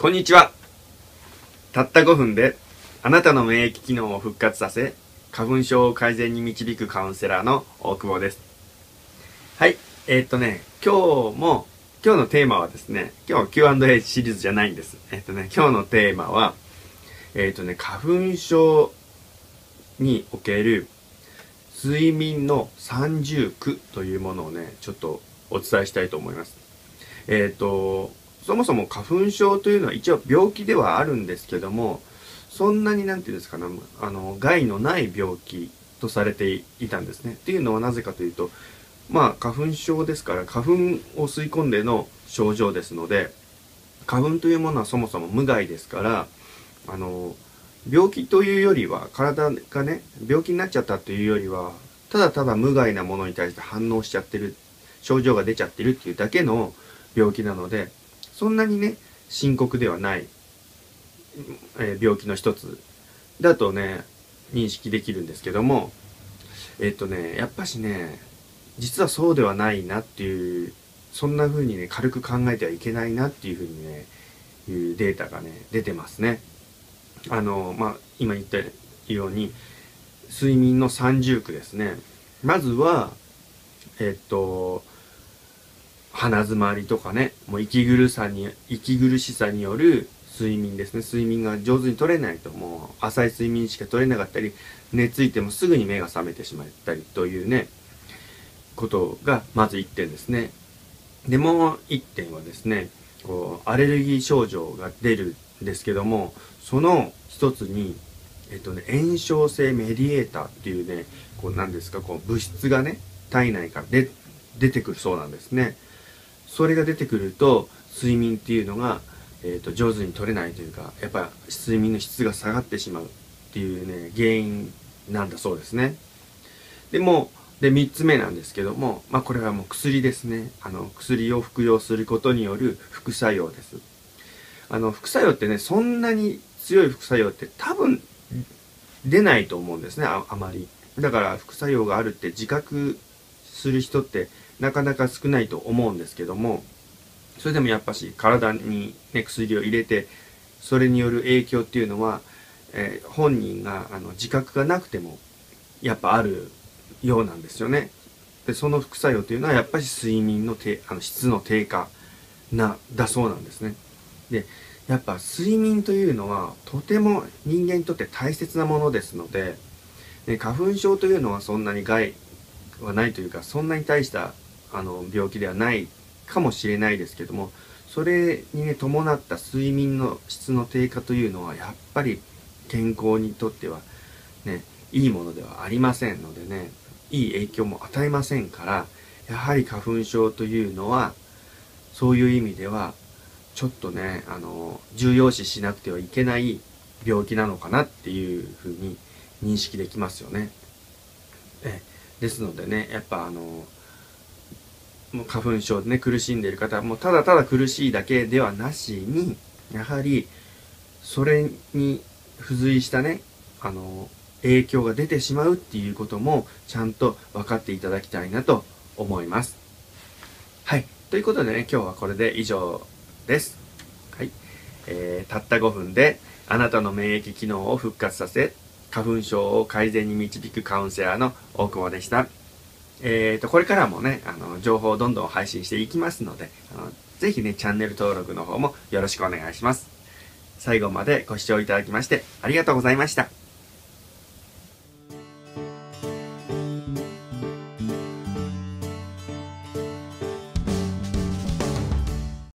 こんにちは。たった5分であなたの免疫機能を復活させ、花粉症を改善に導くカウンセラーの大久保です。はい。えー、っとね、今日も、今日のテーマはですね、今日は Q&A シリーズじゃないんです。えー、っとね、今日のテーマは、えー、っとね、花粉症における睡眠の三重苦というものをね、ちょっとお伝えしたいと思います。えっ、と、そもそも花粉症というのは一応病気ではあるんですけどもそんなに何て言うんですかねあの害のない病気とされていたんですね。っていうのはなぜかというとまあ花粉症ですから花粉を吸い込んでの症状ですので花粉というものはそもそも無害ですからあの病気というよりは体がね病気になっちゃったというよりはただただ無害なものに対して反応しちゃってる症状が出ちゃってるっていうだけの病気なのでそんなにね深刻ではない、えー、病気の一つ。だとね認識できるんですけどもえっとねやっぱしね実はそうではないなっていうそんな風にね軽く考えてはいけないなっていう風にねいうデータがね出てますね。あのまあ今言ったように睡眠の三重苦ですね。まずはえっと鼻詰まりとかね、もう息苦さに、息苦しさによる睡眠ですね。睡眠が上手に取れないと、もう浅い睡眠しか取れなかったり、寝ついてもすぐに目が覚めてしまったりというね、ことがまず1点ですね。で、もう1点はですね、こう、アレルギー症状が出るんですけども、その一つに、えっとね、炎症性メディエーターっていうね、こうなんですか、こう物質がね、体内から出出てくるそうなんですね。それが出てくると睡眠っていうのが、えーと、上手に取れないというかやっぱ睡眠の質が下がってしまうっていうね原因なんだそうですね。でもで3つ目なんですけども、まあ、これはもう薬ですね。あの薬を服用することによる副作用です。あの副作用ってねそんなに強い副作用って多分出ないと思うんですねあまり。だから副作用があるって自覚する人ってなかなか少ないと思うんですけどもそれでもやっぱし体に、ね、薬を入れてそれによる影響っていうのは、えー、本人があの自覚がなくてもやっぱあるようなんですよね。でその副作用というのはやっぱり睡眠の低あの質の低下なだそうなんですね。でやっぱ睡眠というのはとても人間にとって大切なものですので、ね、花粉症というのはそんなに害はないというかそんなに大したあの病気ではないかもしれないですけどもそれにね伴った睡眠の質の低下というのはやっぱり健康にとってはねいいものではありませんのでねいい影響も与えませんからやはり花粉症というのはそういう意味ではちょっとねあの重要視しなくてはいけない病気なのかなっていうふうに認識できますよね。えですのでねやっぱあのもう花粉症でね苦しんでいる方もうただただ苦しいだけではなしにやはりそれに付随したねあの影響が出てしまうっていうこともちゃんと分かっていただきたいなと思います。はい。ということでね、今日はこれで以上です。はい。えー、たった5分であなたの免疫機能を復活させ、花粉症を改善に導くカウンセラーの大久保でした。えーと、これからもね、あの、情報をどんどん配信していきますので、あのぜひね、チャンネル登録の方もよろしくお願いします。最後までご視聴いただきましてありがとうございました。